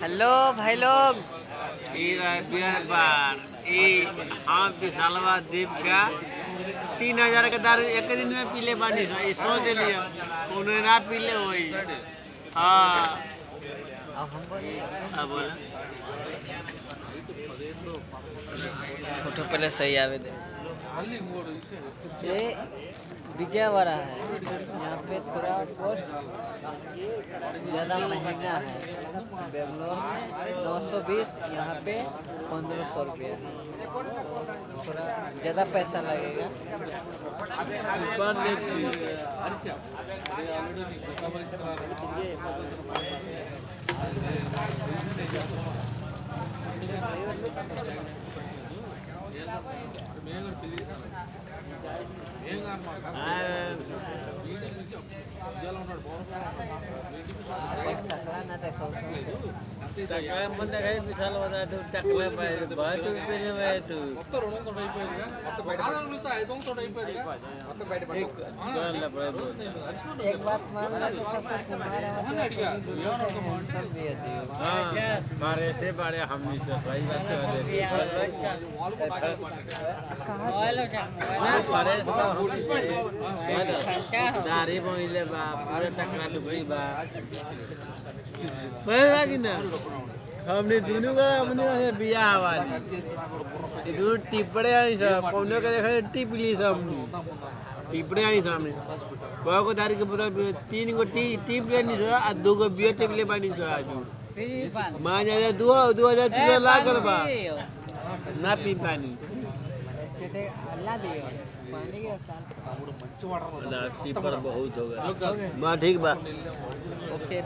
Hello भाई लोग। हम विशालवा दीप का तीन हज़ार के दारू एक दिन में पीले पानी सोच लिया। उन्हें ना पीले होई। हाँ बोला। फ़ोटो पहले सही आवे दे। ये विजयवाड़ा है। यहाँ पे थोड़ा ज़्यादा महँगा है। बेंगलोर में नौ सौ बीस, यहाँ पे पंद्रह सौ रुपया थोड़ा ज़्यादा पैसा लगेगा। టక్లం ముందర విశాల వదాదు టక్లం బాటు పిలివేదు మొత్తం రెండు వందలు అయిపోయింది మొత్తం బయట ఐదు వందలు అయిపోయింది మొత్తం బయట పడుతుంది मारे से बड़े हम तो सही बात है परे दारी बोइले बा पूरे टकला टुकड़ी बा पहला कि ना? हमने दोनों का हमने बिया वाली ये दोनों टिपड़े आई सब पौने के देखा टिप ली सब टिपड़े आई सामने। कोई को दारी के बोतल तीन को टी टिप लेनी सो आ दो को बियर टिप ले बानी सो आजू। माँ जा दो दो हज़ार चूड़ा ला कर बा। ना पी पानी। अल्लाह पर बहुत होगा माँ ठीक बा। ओके